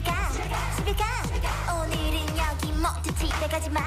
집에 가 집에 가 오늘은 여기 모두 집에 가지 마